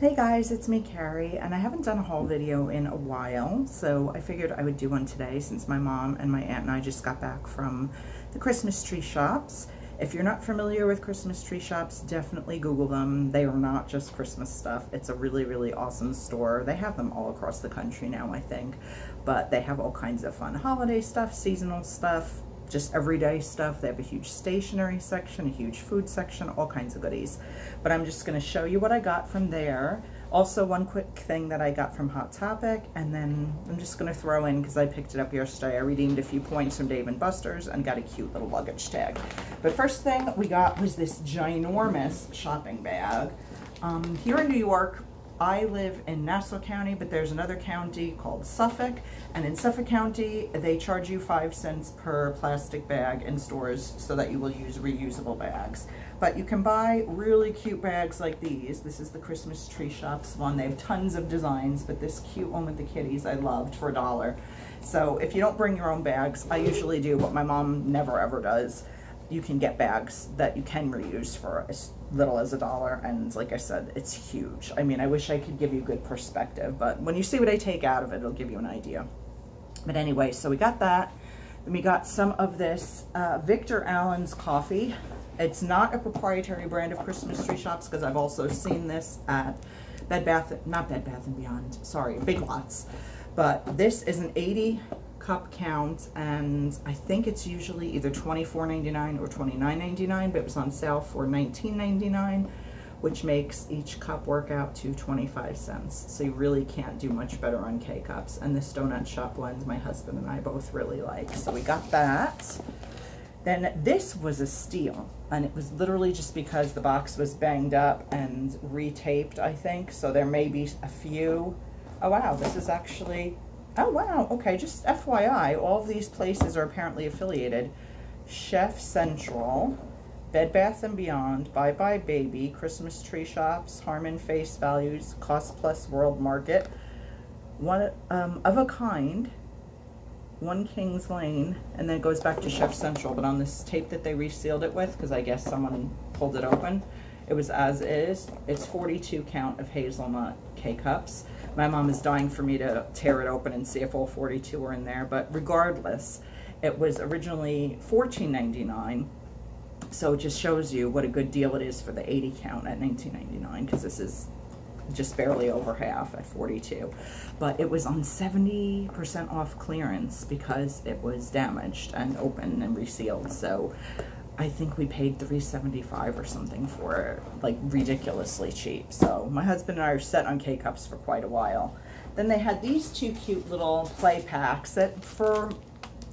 Hey guys, it's me Carrie and I haven't done a haul video in a while so I figured I would do one today since my mom and my aunt and I just got back from the Christmas tree shops. If you're not familiar with Christmas tree shops, definitely Google them. They are not just Christmas stuff. It's a really, really awesome store. They have them all across the country now, I think. But they have all kinds of fun holiday stuff, seasonal stuff, just everyday stuff. They have a huge stationery section, a huge food section, all kinds of goodies. But I'm just going to show you what I got from there. Also, one quick thing that I got from Hot Topic, and then I'm just going to throw in, because I picked it up yesterday, I redeemed a few points from Dave & Buster's and got a cute little luggage tag. But first thing we got was this ginormous shopping bag. Um, here in New York, I live in Nassau County, but there's another county called Suffolk. And in Suffolk County, they charge you five cents per plastic bag in stores so that you will use reusable bags. But you can buy really cute bags like these. This is the Christmas Tree Shops one. They have tons of designs, but this cute one with the kitties I loved for a dollar. So if you don't bring your own bags, I usually do, but my mom never ever does you can get bags that you can reuse for little as a dollar and like I said it's huge. I mean I wish I could give you good perspective but when you see what I take out of it it'll give you an idea. But anyway so we got that. Then we got some of this uh, Victor Allen's coffee. It's not a proprietary brand of Christmas tree shops because I've also seen this at Bed Bath not Bed Bath and Beyond sorry Big Lots. But this is an 80 cup count and I think it's usually either $24.99 or $29.99 but it was on sale for $19.99 which makes each cup work out to 25 cents. So you really can't do much better on K-Cups. And this donut shop blend my husband and I both really like. So we got that. Then this was a steal. And it was literally just because the box was banged up and retaped, I think. So there may be a few. Oh wow, this is actually Oh, wow. Okay, just FYI, all of these places are apparently affiliated. Chef Central, Bed Bath & Beyond, Bye Bye Baby, Christmas Tree Shops, Harmon Face Values, Cost Plus World Market, one um, of a kind, One Kings Lane, and then it goes back to Chef Central. But on this tape that they resealed it with, because I guess someone pulled it open, it was as is. It's 42 count of hazelnut K-Cups. My mom is dying for me to tear it open and see if all 42 are in there. But regardless, it was originally $14.99. So it just shows you what a good deal it is for the 80 count at $19.99 because this is just barely over half at 42 but it was on 70% off clearance because it was damaged and open and resealed so I think we paid 375 or something for it, like ridiculously cheap. So my husband and I are set on K-Cups for quite a while. Then they had these two cute little play packs that for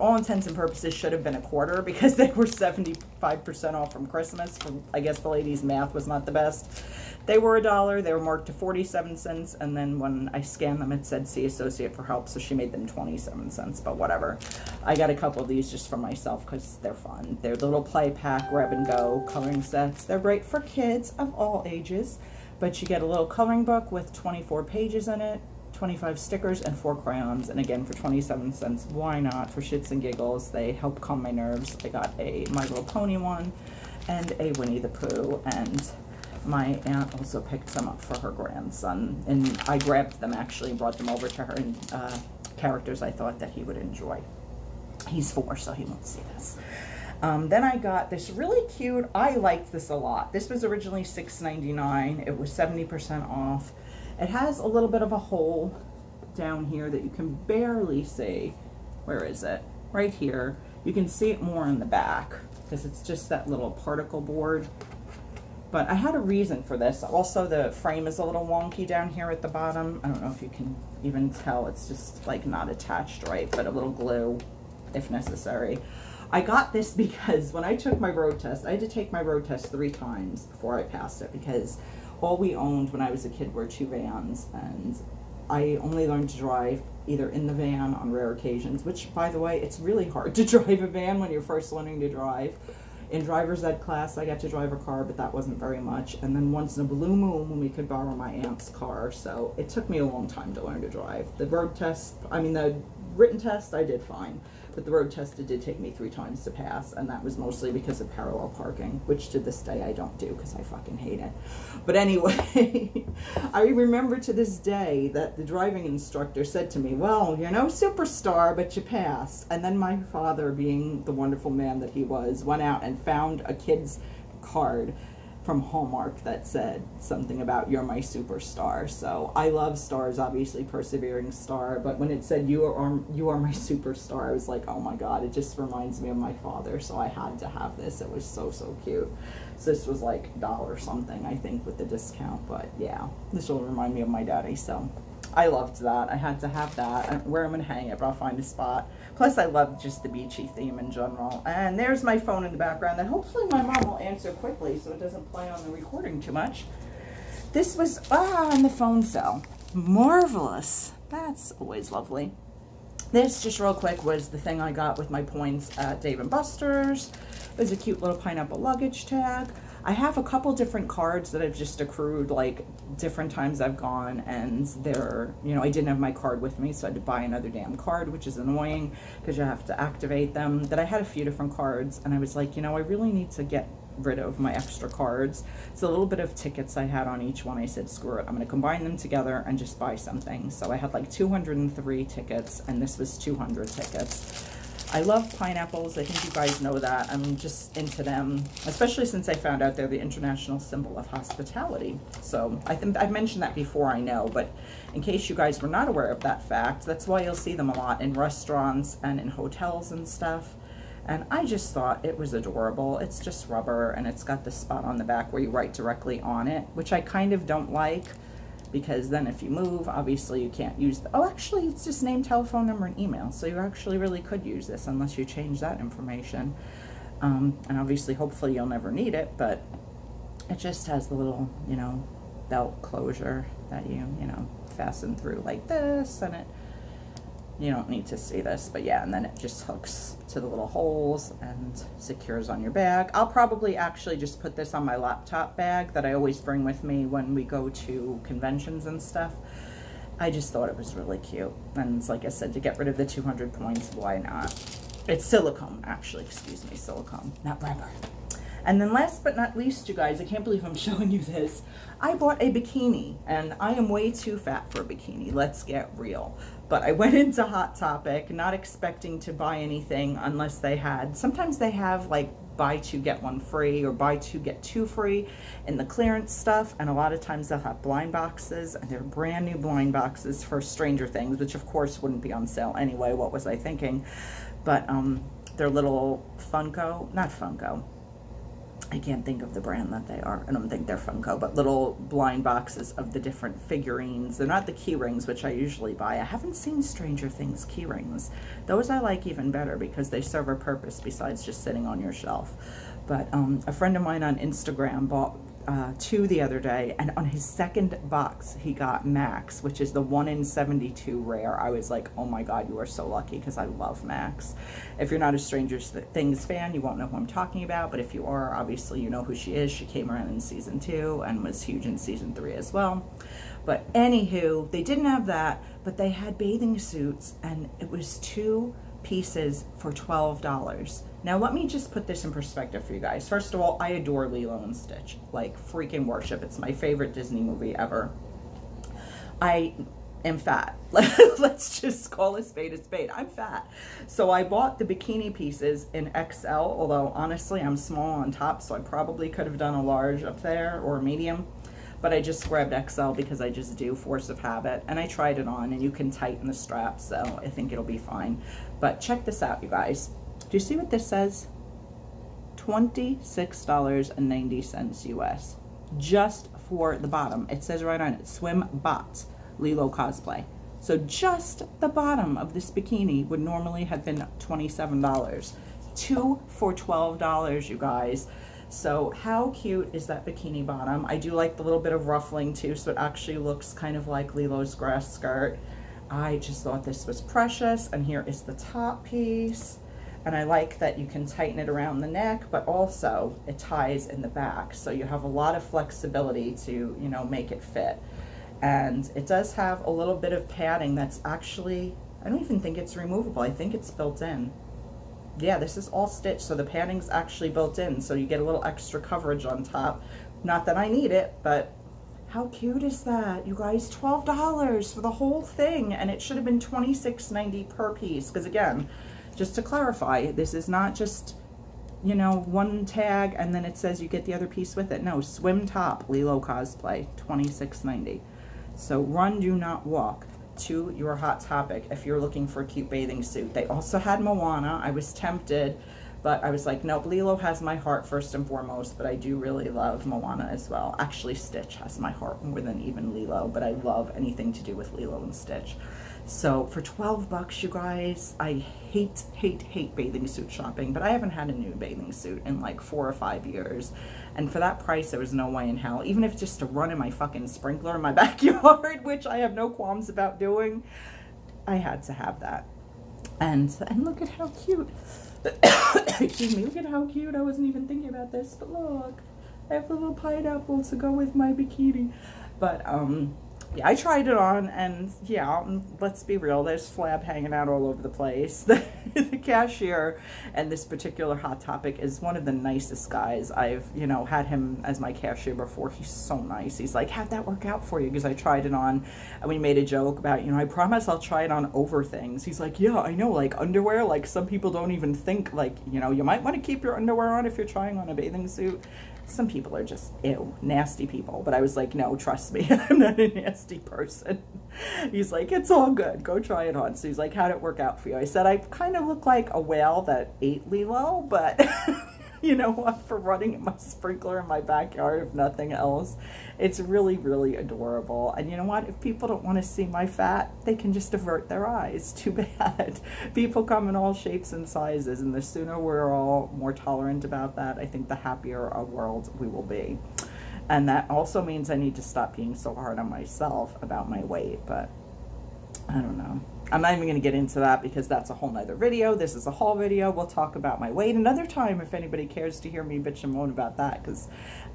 all intents and purposes should have been a quarter because they were 75% off from Christmas. From I guess the lady's math was not the best. They were a dollar. They were marked to 47 cents. And then when I scanned them, it said see associate for help. So she made them 27 cents, but whatever. I got a couple of these just for myself because they're fun. They're the little play pack, grab and go coloring sets. They're great for kids of all ages, but you get a little coloring book with 24 pages in it, 25 stickers and four crayons and again for 27 cents why not for shits and giggles they help calm my nerves i got a my little pony one and a winnie the pooh and my aunt also picked some up for her grandson, and I grabbed them actually and brought them over to her and uh, characters I thought that he would enjoy. He's four, so he won't see this. Um, then I got this really cute, I liked this a lot. This was originally $6.99. It was 70% off. It has a little bit of a hole down here that you can barely see. Where is it? Right here. You can see it more in the back because it's just that little particle board but I had a reason for this. Also, the frame is a little wonky down here at the bottom. I don't know if you can even tell. It's just like not attached right, but a little glue if necessary. I got this because when I took my road test, I had to take my road test three times before I passed it because all we owned when I was a kid were two vans and I only learned to drive either in the van on rare occasions, which by the way, it's really hard to drive a van when you're first learning to drive in driver's ed class, I got to drive a car, but that wasn't very much. And then once in a blue moon when we could borrow my aunt's car. So it took me a long time to learn to drive. The road test, I mean, the written test, I did fine. But the road test, it did take me three times to pass, and that was mostly because of parallel parking, which to this day I don't do because I fucking hate it. But anyway, I remember to this day that the driving instructor said to me, Well, you're no superstar, but you passed. And then my father, being the wonderful man that he was, went out and found a kid's card from Hallmark that said something about you're my superstar. So I love stars, obviously persevering star, but when it said you are you are my superstar, I was like, oh my god, it just reminds me of my father. So I had to have this. It was so so cute. So this was like dollar something, I think, with the discount. But yeah, this will remind me of my daddy. So I loved that. I had to have that. Where I'm gonna hang it, but I'll find a spot. Plus, I love just the beachy theme in general. And there's my phone in the background that hopefully my mom will answer quickly so it doesn't play on the recording too much. This was, ah, and the phone cell. Marvelous. That's always lovely. This, just real quick, was the thing I got with my points at Dave & Buster's. It was a cute little pineapple luggage tag. I have a couple different cards that I've just accrued like different times I've gone and they're, you know, I didn't have my card with me, so I had to buy another damn card, which is annoying because you have to activate them. That I had a few different cards and I was like, you know, I really need to get rid of my extra cards. It's a little bit of tickets I had on each one. I said, screw it, I'm going to combine them together and just buy something. So I had like 203 tickets and this was 200 tickets. I love pineapples. I think you guys know that. I'm just into them, especially since I found out they're the international symbol of hospitality. So I think I've mentioned that before, I know, but in case you guys were not aware of that fact, that's why you'll see them a lot in restaurants and in hotels and stuff. And I just thought it was adorable. It's just rubber and it's got the spot on the back where you write directly on it, which I kind of don't like because then if you move, obviously you can't use the, oh, actually it's just name, telephone number, and email. So you actually really could use this unless you change that information. Um, and obviously, hopefully you'll never need it, but it just has the little, you know, belt closure that you, you know, fasten through like this and it you don't need to see this, but yeah, and then it just hooks to the little holes and secures on your bag. I'll probably actually just put this on my laptop bag that I always bring with me when we go to conventions and stuff. I just thought it was really cute. And like I said, to get rid of the 200 points, why not? It's silicone, actually, excuse me, silicone, not rubber. And then last but not least, you guys, I can't believe I'm showing you this. I bought a bikini and I am way too fat for a bikini. Let's get real. But I went into Hot Topic not expecting to buy anything unless they had, sometimes they have like buy two get one free or buy two get two free in the clearance stuff. And a lot of times they'll have blind boxes and they're brand new blind boxes for Stranger Things which of course wouldn't be on sale anyway what was I thinking? But um they're little Funko not Funko I can't think of the brand that they are. I don't think they're Funko, but little blind boxes of the different figurines. They're not the key rings, which I usually buy. I haven't seen Stranger Things key rings. Those I like even better because they serve a purpose besides just sitting on your shelf. But um, a friend of mine on Instagram bought uh, two the other day, and on his second box, he got Max, which is the 1 in 72 rare. I was like, oh my god, you are so lucky, because I love Max. If you're not a Stranger Things fan, you won't know who I'm talking about, but if you are, obviously you know who she is. She came around in season 2 and was huge in season 3 as well. But anywho, they didn't have that, but they had bathing suits, and it was two pieces for $12. Now let me just put this in perspective for you guys. First of all, I adore Lilo and Stitch. Like freaking worship. It's my favorite Disney movie ever. I am fat. Let's just call a spade a spade. I'm fat. So I bought the bikini pieces in XL, although honestly I'm small on top, so I probably could have done a large up there or medium but I just grabbed XL because I just do force of habit and I tried it on and you can tighten the strap so I think it'll be fine but check this out you guys do you see what this says $26.90 US just for the bottom it says right on it swim bots Lilo cosplay so just the bottom of this bikini would normally have been $27 two for $12 you guys so how cute is that bikini bottom? I do like the little bit of ruffling too, so it actually looks kind of like Lilo's grass skirt. I just thought this was precious. And here is the top piece. And I like that you can tighten it around the neck, but also it ties in the back. So you have a lot of flexibility to, you know, make it fit. And it does have a little bit of padding that's actually I don't even think it's removable. I think it's built in. Yeah, this is all stitched, so the padding's actually built in, so you get a little extra coverage on top. Not that I need it, but how cute is that? You guys, $12 for the whole thing, and it should have been $26.90 per piece, because again, just to clarify, this is not just, you know, one tag and then it says you get the other piece with it. No, swim top, Lilo cosplay, $26.90. So run, do not walk to your Hot Topic if you're looking for a cute bathing suit. They also had Moana. I was tempted, but I was like, nope, Lilo has my heart first and foremost, but I do really love Moana as well. Actually, Stitch has my heart more than even Lilo, but I love anything to do with Lilo and Stitch. So for 12 bucks, you guys, I hate, hate, hate bathing suit shopping, but I haven't had a new bathing suit in like four or five years. And for that price, there was no way in hell, even if it's just to run in my fucking sprinkler in my backyard, which I have no qualms about doing, I had to have that. And, and look at how cute, excuse me, look at how cute, I wasn't even thinking about this, but look, I have a little pineapple to go with my bikini. But, um, yeah, I tried it on, and yeah, let's be real, there's flab hanging out all over the place. The, the, cashier and this particular Hot Topic is one of the nicest guys. I've, you know, had him as my cashier before. He's so nice. He's like, how'd that work out for you? Because I tried it on, and we made a joke about, you know, I promise I'll try it on over things. He's like, yeah, I know, like underwear, like some people don't even think, like, you know, you might want to keep your underwear on if you're trying on a bathing suit some people are just ew, nasty people. But I was like, no, trust me, I'm not a nasty person. He's like, it's all good. Go try it on. So he's like, how'd it work out for you? I said, I kind of look like a whale that ate Lilo, but you know what, for running my sprinkler in my backyard, if nothing else. It's really, really adorable. And you know what, if people don't want to see my fat, they can just avert their eyes. Too bad. People come in all shapes and sizes, and the sooner we're all more tolerant about that, I think the happier our world we will be. And that also means I need to stop being so hard on myself about my weight, but I don't know. I'm not even going to get into that because that's a whole nother video. This is a haul video. We'll talk about my weight another time if anybody cares to hear me bitch and moan about that because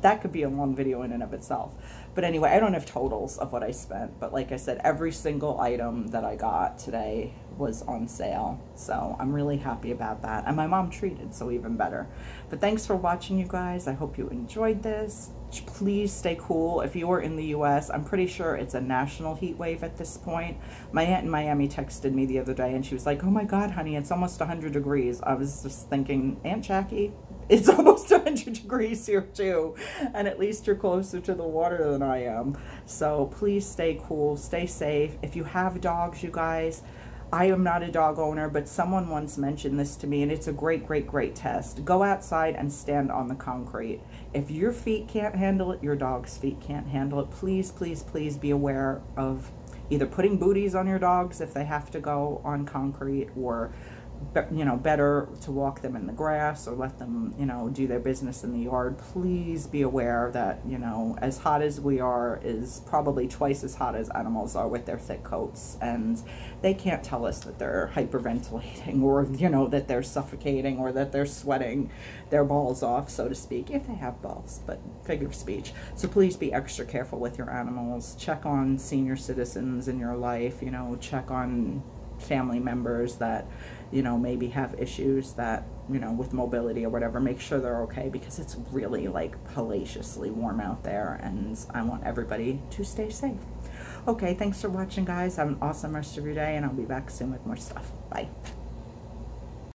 that could be a long video in and of itself. But anyway, I don't have totals of what I spent, but like I said, every single item that I got today was on sale. So I'm really happy about that. And my mom treated, so even better. But thanks for watching, you guys. I hope you enjoyed this. Please stay cool. If you are in the U.S., I'm pretty sure it's a national heat wave at this point. My aunt in Miami texted me the other day, and she was like, oh my God, honey, it's almost 100 degrees. I was just thinking, Aunt Jackie, it's almost 100 degrees here too and at least you're closer to the water than I am so please stay cool stay safe if you have dogs you guys I am not a dog owner but someone once mentioned this to me and it's a great great great test. Go outside and stand on the concrete. If your feet can't handle it your dog's feet can't handle it. Please please please be aware of either putting booties on your dogs if they have to go on concrete or you know, better to walk them in the grass or let them, you know, do their business in the yard. Please be aware that, you know, as hot as we are is probably twice as hot as animals are with their thick coats. And they can't tell us that they're hyperventilating or, you know, that they're suffocating or that they're sweating their balls off, so to speak, if they have balls, but figure of speech. So please be extra careful with your animals. Check on senior citizens in your life, you know, check on family members that you know, maybe have issues that, you know, with mobility or whatever, make sure they're okay because it's really like hellaciously warm out there and I want everybody to stay safe. Okay, thanks for watching guys. Have an awesome rest of your day and I'll be back soon with more stuff. Bye.